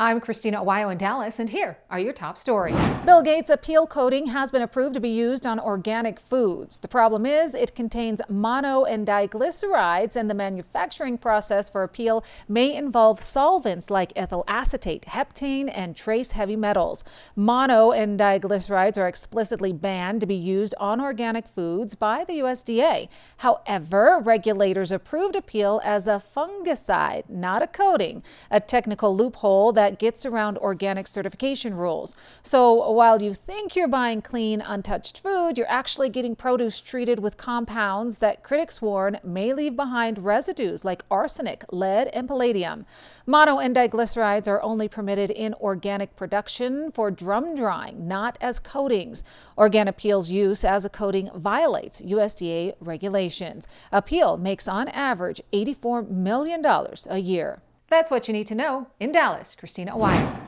I'm Christina Aguayo in Dallas, and here are your top stories. Bill Gates Apeel coating has been approved to be used on organic foods. The problem is it contains mono and diglycerides, and the manufacturing process for Apeel may involve solvents like ethyl acetate, heptane, and trace heavy metals. Mono and diglycerides are explicitly banned to be used on organic foods by the USDA. However, regulators approved Apeel as a fungicide, not a coating, a technical loophole that that gets around organic certification rules. So while you think you're buying clean, untouched food, you're actually getting produce treated with compounds that critics warn may leave behind residues like arsenic, lead, and palladium. Mono and diglycerides are only permitted in organic production for drum drying, not as coatings. Organipeel's use as a coating violates USDA regulations. Apeel makes on average $84 million a year. That's what you need to know in Dallas. Christina Aguayo.